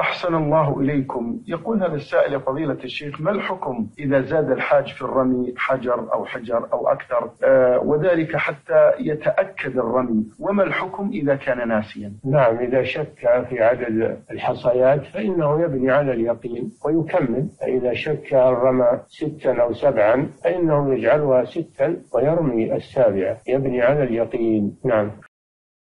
أحسن الله إليكم. يقول هذا السائل يا فضيلة الشيخ ما الحكم إذا زاد الحاج في الرمي حجر أو حجر أو أكثر؟ آه وذلك حتى يتأكد الرمي. وما الحكم إذا كان ناسيا؟ نعم إذا شك في عدد الحصيات فإنه يبني على اليقين ويكمل. فإذا شك الرمى ستا أو سبعا فإنه يجعلها ستا ويرمي السابعة يبني على اليقين. نعم.